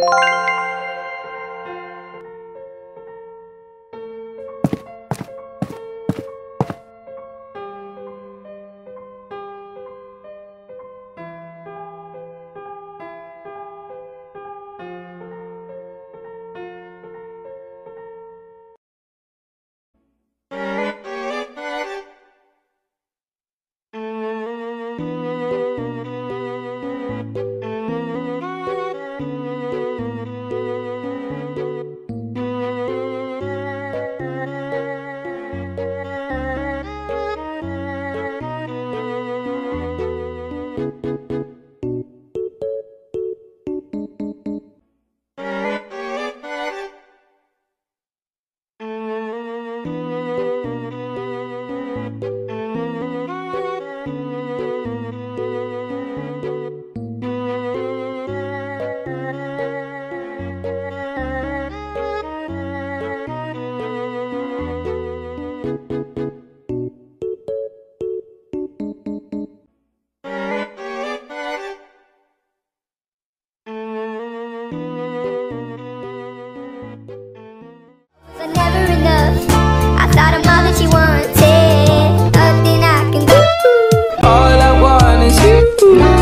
thank mm -hmm. you Música Woo!